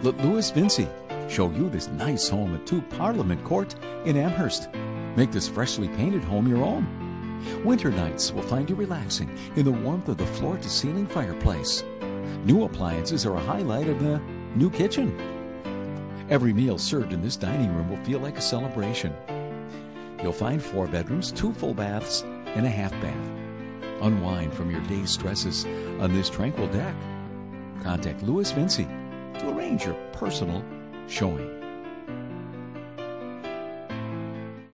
Let Louis Vinci show you this nice home at 2 Parliament Court in Amherst. Make this freshly painted home your own. Winter nights will find you relaxing in the warmth of the floor to ceiling fireplace. New appliances are a highlight of the new kitchen. Every meal served in this dining room will feel like a celebration. You'll find four bedrooms, two full baths, and a half bath. Unwind from your day's stresses on this tranquil deck. Contact Louis Vinci to arrange your personal showing.